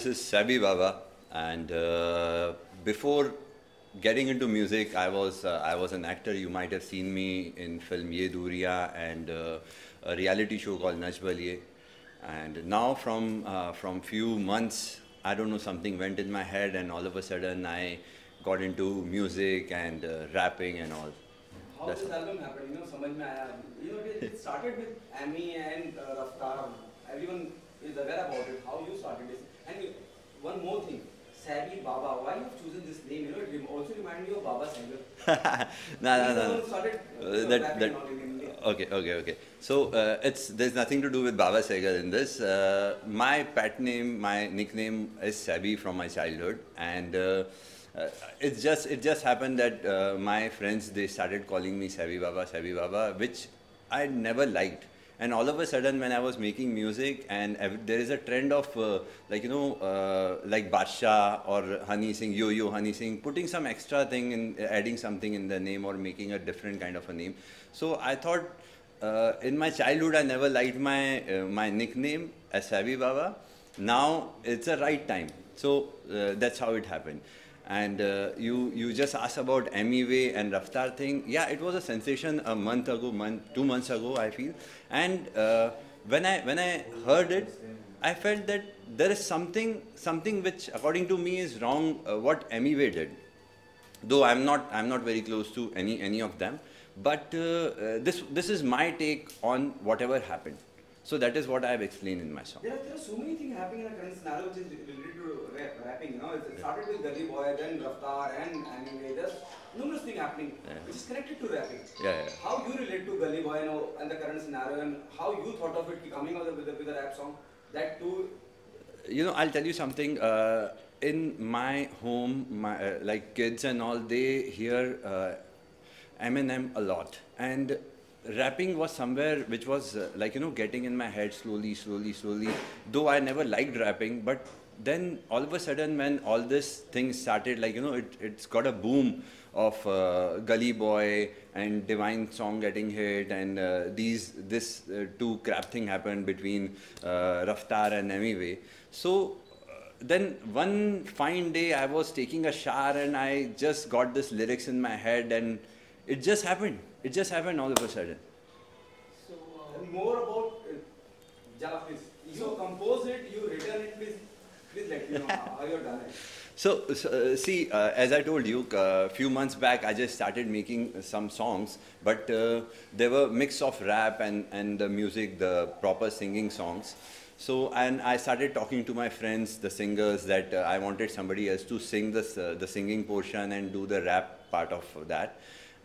this is Sabby Baba, and uh, before getting into music, I was uh, I was an actor. You might have seen me in film Ye Duriya and uh, a reality show called Nach Baliye. And now, from uh, from few months, I don't know something went in my head, and all of a sudden, I got into music and uh, rapping and all. How That's this all. album happened? You know, samajh mein aaya. You know, it started with Ami and uh, Everyone is aware about it. How you started this? And one more thing, Sabby Baba. Why you have chosen this name? You know, it also reminds me of Baba Singer. no, no, no. started uh, Uh, that- that- and all in India. Okay, okay, okay. So uh, it's there's nothing to do with Baba Sehgal in this. Uh, my pet name, my nickname is Sabby from my childhood, and uh, uh, it's just it just happened that uh, my friends they started calling me Sabby Baba, Sabby Baba, which I never liked. And all of a sudden, when I was making music, and there is a trend of uh, like you know, uh, like Badshah or Honey Singh, Yo Yo Honey Singh, putting some extra thing in, adding something in the name or making a different kind of a name. So I thought, uh, in my childhood, I never liked my uh, my nickname as Sabby Baba. Now it's a right time. So uh, that's how it happened. And uh, you you just asked about Emiway and Raftaar thing. Yeah, it was a sensation a month ago, month two months ago, I feel. And uh, when I when I heard it, I felt that there is something something which, according to me, is wrong. Uh, what Emiway did though I'm not I'm not very close to any any of them, but uh, uh, this this is my take on whatever happened. So that is what I have explained in my song. There are, there are so many things happening in a current scenario which is related to rap, rapping. You know, it started with Gully Boy, then Raftaar, and anime. There's numerous things happening Yeah. which is connected to rapping. Yeah, yeah. How you relate to Gully Boy now and the current scenario, and how you thought of it coming out with a, with a rap song? That too. you know, I'll tell you something. Uh, in my home, my uh, like kids and all, they hear uh, Eminem a lot, and rapping was somewhere which was uh, like you know getting in my head slowly, slowly, slowly. Though I never liked rapping, but then all of a sudden when all this thing started, like you know, it it's got a boom of uh, Gully Boy and Divine song getting hit, and uh, these this uh, two crap thing happened between uh, Raftaar and Emiway. So uh, then one fine day I was taking a shower and I just got this lyrics in my head and it just happened. It just happened all of a sudden. So uh, more about uh, Jala, please. You compose it, you written it. Please, please let me know how you done it. So, so, uh, see, uh, as I told you, a few months back, I just started making some songs, but uh, they were mix of rap and, and the music, the proper singing songs. So, and I started talking to my friends, the singers, that uh, I wanted somebody else to sing this, uh, the singing portion and do the rap part of that.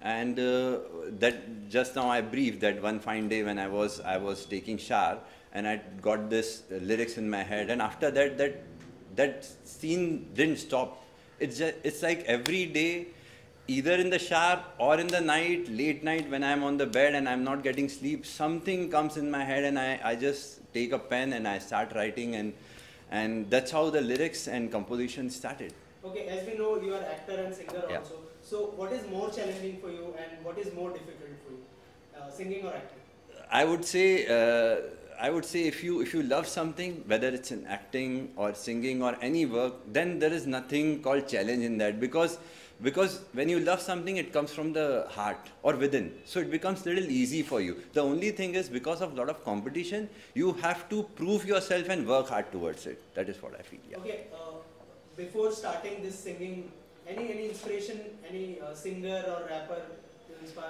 And uh, that just now I briefed that one fine day when I was I was taking shower and I got this uh, lyrics in my head, and after that that that scene didn't stop. It's just, it's like every day, either in the shower or in the night, late night when I'm on the bed and I'm not getting sleep, something comes in my head and I, I just take a pen and I start writing and and that's how the lyrics and composition started. Okay, as we know, you are actor and singer Yeah. also. So, what is more challenging for you, and what is more difficult for you, uh, singing or acting? I would say uh, I would say if you if you love something, whether it's in acting or singing or any work, then there is nothing called challenge in that because because when you love something, it comes from the heart or within, so it becomes little easy for you. The only thing is because of lot of competition, you have to prove yourself and work hard towards it. That is what I feel. Yeah. Okay, uh, before starting this singing, any any inspiration, any uh, singer or rapper?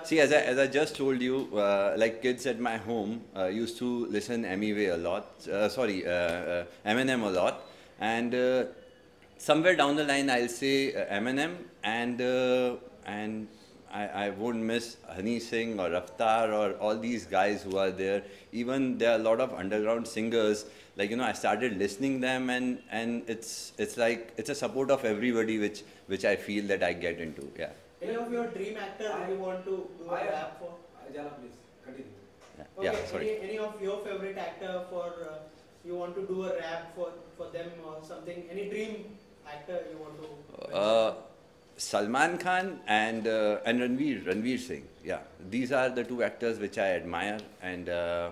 See, as I, as I just told you, uh, like kids at my home uh, used to listen Emiway a lot, uh, sorry, uh, uh, Eminem a lot, and somewhere down the line I'll say Eminem and and I, I won't miss Honey Singh or Raftaar or all these guys who are there. Even there are a lot of underground singers. Like you know, I started listening them, and and it's it's like it's a support of everybody, which which I feel that I get into. Yeah. Any of your dream actor I- you want to do a I- rap for? Jala, please continue. Yeah. Okay, yeah sorry. Any, any of your favorite actor for uh, you want to do a rap for for them or something? Any dream actor you want to? Uh, Salman Khan and uh, and Ranveer Ranveer Singh. Yeah, these are the two actors which I admire, and uh,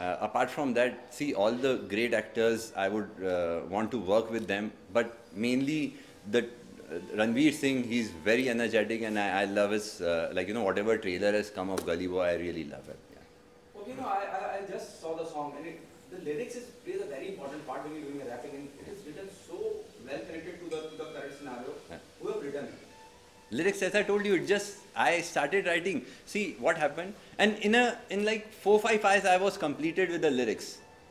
Uh, apart from that, see all the great actors, I would uh, want to work with them. But mainly the uh, Ranveer Singh, he's very energetic, and I, I love his uh, like you know whatever trailer has come of Gully Boy, I really love it. Yeah. Okay, no, I, I, I just saw the song and it, the lyrics is plays a very important part when you're doing a rapping and it is written so well connected to the, to the current scenario. Yeah. Who have written it? lyrics as i told you it just i started writing see what happened and in a in like four five hours i was completed with the lyrics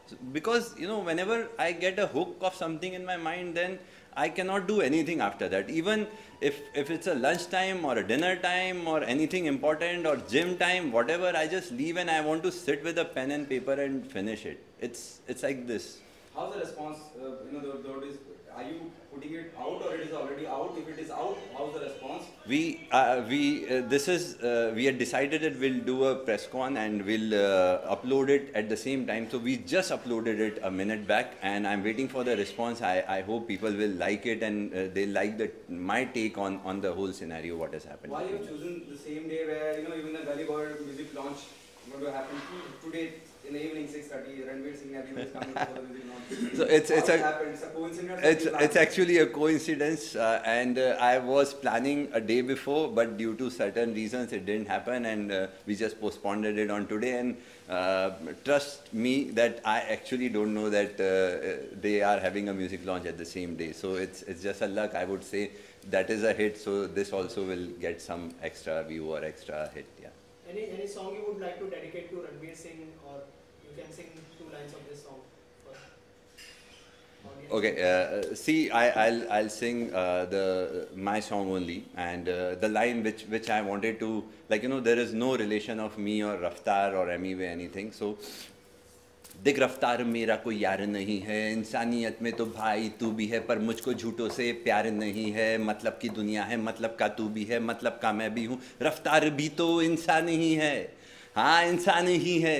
So- because you know whenever i get a hook of something in my mind then i cannot do anything after that even if if it's a lunch time or a dinner time or anything important or gym time whatever i just leave and i want to sit with a pen and paper and finish it it's it's like this How's the response? Uh, you know, the, the, is, are you putting it out or it is already out? If it is out, how's the response? We, uh, we, uh, this is, uh, we had decided that we'll do a press con and we'll uh, upload it at the same time. So we just uploaded it a minute back and I'm waiting for the response. I, I hope people will like it and uh, they like the, my take on, on the whole scenario, what has happened. Why you chosen the same day where, you know, even the Gully Boy music launch going to happen today in the evening, 6.30, Ranveer Singh and everyone is coming for the music. So it's, it's a, happened? It's a coincidence. It's, it's actually a coincidence, uh, and uh, I was planning a day before, but due to certain reasons, it didn't happen, and uh, we just postponed it on today. And uh, trust me that I actually don't know that uh, they are having a music launch at the same day. So it's it's just a luck, I would say. That is a hit, so this also will get some extra view or extra hit. Yeah. Any any song you would like to dedicate to Ranveer Singh, or you can sing two lines of this song? Okay, uh, see, I, I'll, I'll sing uh, the my song only, and uh, the line which which I wanted to, like you know, there is no relation of me or Raftar or Emi anything. So, दिख रफ्तार मेरा कोई यार नहीं है इंसानियत में तो भाई तू भी है पर मुझको झूठों से प्यार नहीं है मतलब की दुनिया है मतलब का तू भी है मतलब का मैं भी हूँ रफ्तार भी तो इंसान ही है हाँ इंसान ही है